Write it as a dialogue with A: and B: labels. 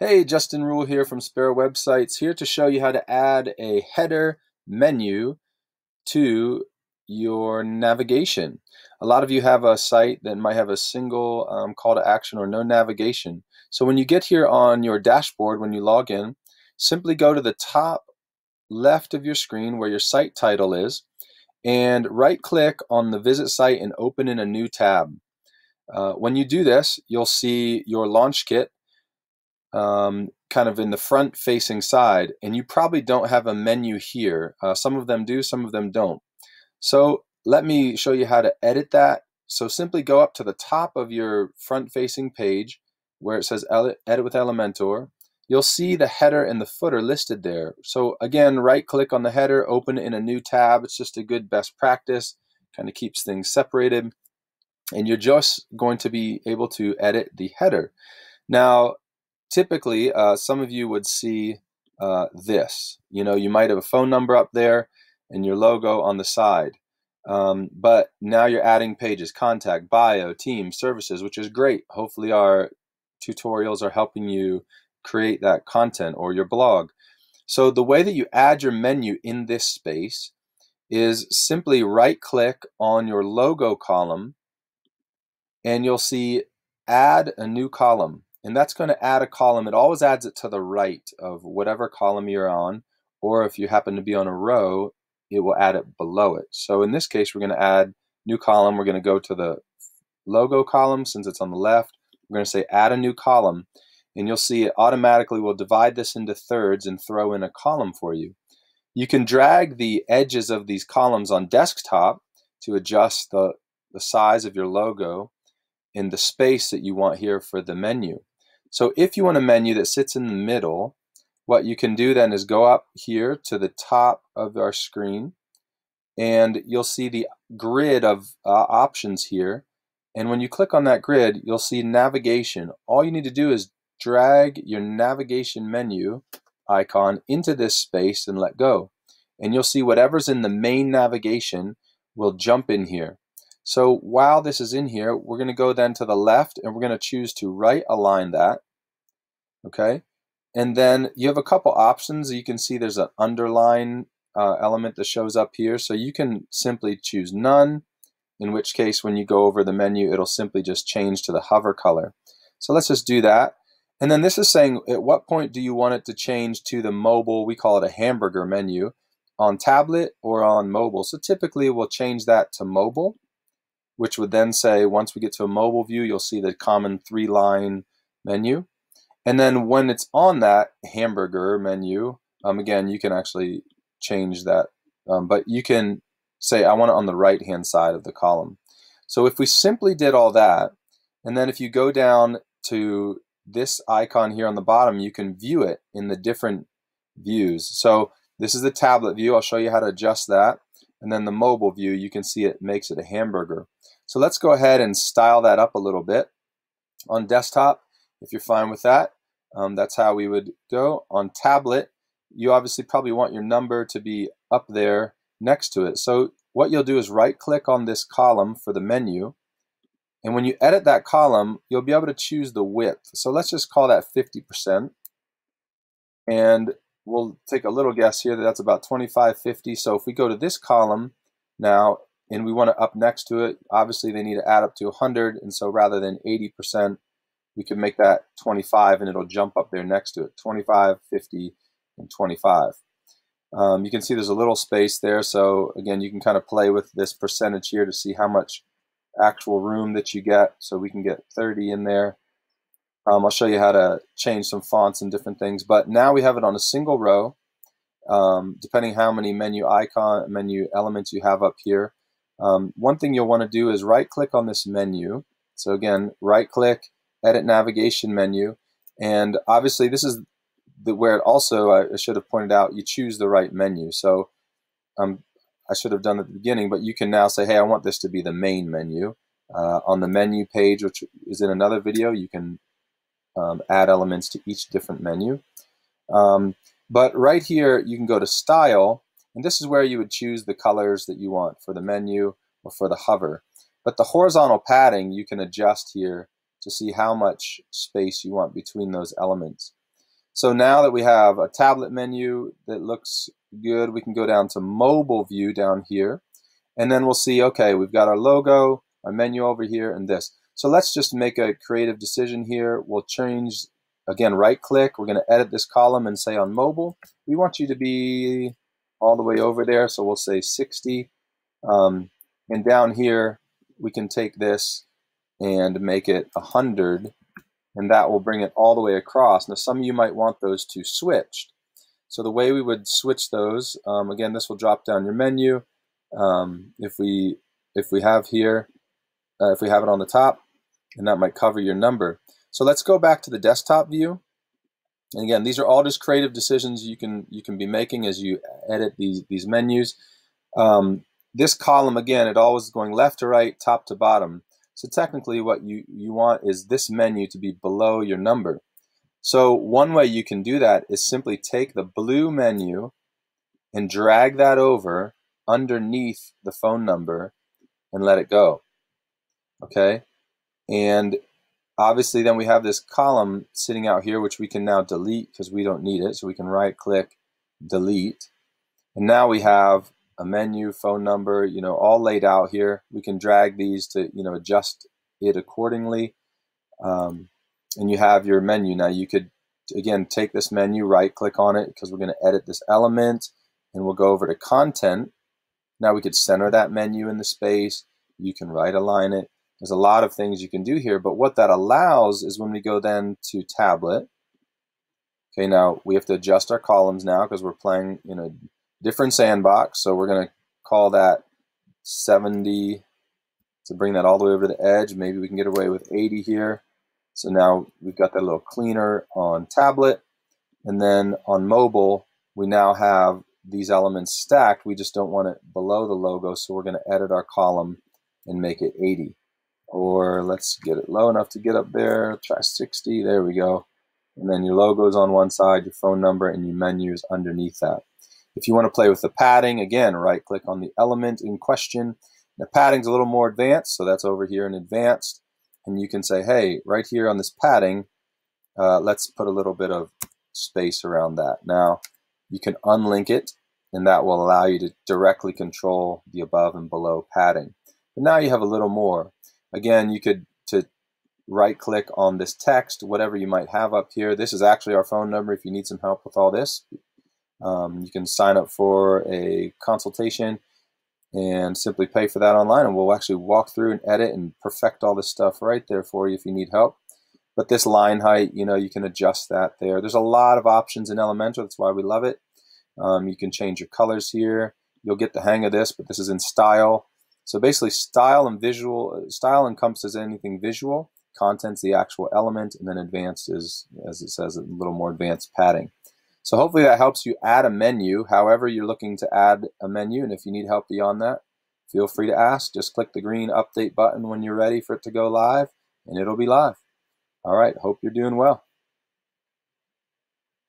A: Hey, Justin Rule here from Sparrow Websites, here to show you how to add a header menu to your navigation. A lot of you have a site that might have a single um, call to action or no navigation. So when you get here on your dashboard, when you log in, simply go to the top left of your screen where your site title is and right click on the visit site and open in a new tab. Uh, when you do this, you'll see your launch kit um, kind of in the front facing side and you probably don't have a menu here. Uh, some of them do, some of them don't. So let me show you how to edit that. So simply go up to the top of your front facing page where it says edit with Elementor. You'll see the header and the footer listed there. So again, right click on the header, open in a new tab. It's just a good best practice, kind of keeps things separated. And you're just going to be able to edit the header. Now, typically uh, some of you would see uh, this. You know, you might have a phone number up there and your logo on the side. Um, but now you're adding pages, contact, bio, team, services, which is great. Hopefully our tutorials are helping you create that content or your blog. So the way that you add your menu in this space is simply right click on your logo column and you'll see add a new column and that's going to add a column. It always adds it to the right of whatever column you're on, or if you happen to be on a row, it will add it below it. So in this case, we're going to add new column. We're going to go to the logo column since it's on the left. We're going to say add a new column, and you'll see it automatically will divide this into thirds and throw in a column for you. You can drag the edges of these columns on desktop to adjust the, the size of your logo in the space that you want here for the menu. So if you want a menu that sits in the middle, what you can do then is go up here to the top of our screen and you'll see the grid of uh, options here. And when you click on that grid, you'll see navigation. All you need to do is drag your navigation menu icon into this space and let go. And you'll see whatever's in the main navigation will jump in here. So while this is in here, we're going to go then to the left and we're going to choose to right align that. Okay. And then you have a couple options. You can see there's an underline uh, element that shows up here. So you can simply choose none, in which case when you go over the menu, it'll simply just change to the hover color. So let's just do that. And then this is saying at what point do you want it to change to the mobile, we call it a hamburger menu, on tablet or on mobile. So typically we'll change that to mobile which would then say once we get to a mobile view, you'll see the common three line menu. And then when it's on that hamburger menu, um, again, you can actually change that. Um, but you can say, I want it on the right hand side of the column. So if we simply did all that, and then if you go down to this icon here on the bottom, you can view it in the different views. So this is the tablet view. I'll show you how to adjust that. And then the mobile view, you can see it makes it a hamburger. So let's go ahead and style that up a little bit. On desktop, if you're fine with that, um, that's how we would go. On tablet, you obviously probably want your number to be up there next to it. So what you'll do is right click on this column for the menu. And when you edit that column, you'll be able to choose the width. So let's just call that 50%. And we'll take a little guess here that that's about 2550. So if we go to this column now and we want to up next to it, obviously they need to add up to 100. And so rather than 80%, we can make that 25 and it'll jump up there next to it 25, 50, and 25. Um, you can see there's a little space there. So again, you can kind of play with this percentage here to see how much actual room that you get. So we can get 30 in there. Um, I'll show you how to change some fonts and different things. But now we have it on a single row. Um, depending how many menu icon, menu elements you have up here. Um, one thing you'll want to do is right click on this menu. So again, right click, edit navigation menu. And obviously this is the, where it also, I should have pointed out, you choose the right menu. So um, I should have done at the beginning, but you can now say, hey, I want this to be the main menu. Uh, on the menu page, which is in another video, you can um, add elements to each different menu. Um, but right here, you can go to Style, and this is where you would choose the colors that you want for the menu or for the hover. But the horizontal padding, you can adjust here to see how much space you want between those elements. So now that we have a tablet menu that looks good, we can go down to mobile view down here. And then we'll see, okay, we've got our logo, our menu over here, and this. So let's just make a creative decision here. We'll change, again, right click. We're going to edit this column and say on mobile, we want you to be all the way over there. So we'll say 60. Um, and down here, we can take this and make it 100 and that will bring it all the way across. Now some of you might want those two switched. So the way we would switch those, um, again, this will drop down your menu. Um, if we if we have here, uh, if we have it on the top, and that might cover your number. So let's go back to the desktop view. And again, these are all just creative decisions you can you can be making as you edit these these menus. Um, this column again, it always is going left to right, top to bottom. So technically what you, you want is this menu to be below your number. So one way you can do that is simply take the blue menu and drag that over underneath the phone number and let it go. Okay? And obviously then we have this column sitting out here which we can now delete because we don't need it. So we can right click, delete. And now we have a menu, phone number, you know, all laid out here. We can drag these to, you know, adjust it accordingly. Um, and you have your menu. Now you could, again, take this menu, right click on it because we're going to edit this element and we'll go over to content. Now we could center that menu in the space. You can right align it. There's a lot of things you can do here, but what that allows is when we go then to tablet, okay, now we have to adjust our columns now because we're playing, in a different sandbox. So we're going to call that 70 to bring that all the way over to the edge. Maybe we can get away with 80 here. So now we've got that little cleaner on tablet. And then on mobile, we now have these elements stacked. We just don't want it below the logo. So we're going to edit our column and make it 80. Or let's get it low enough to get up there. Try 60. There we go. And then your logo is on one side, your phone number, and your menu is underneath that. If you want to play with the padding, again, right click on the element in question. The padding's a little more advanced, so that's over here in advanced. And you can say, hey, right here on this padding, uh, let's put a little bit of space around that. Now, you can unlink it, and that will allow you to directly control the above and below padding. But now you have a little more. Again, you could to right click on this text, whatever you might have up here. This is actually our phone number if you need some help with all this. Um, you can sign up for a consultation and simply pay for that online and we'll actually walk through and edit and perfect all this stuff right there for you if you need help. But this line height, you know, you can adjust that there. There's a lot of options in Elementor. That's why we love it. Um, you can change your colors here. You'll get the hang of this, but this is in style. So basically style and visual, style encompasses anything visual. Content's the actual element, and then advanced is, as it says, a little more advanced padding. So hopefully that helps you add a menu, however you're looking to add a menu. And if you need help beyond that, feel free to ask. Just click the green update button when you're ready for it to go live, and it'll be live. All right, hope you're doing well.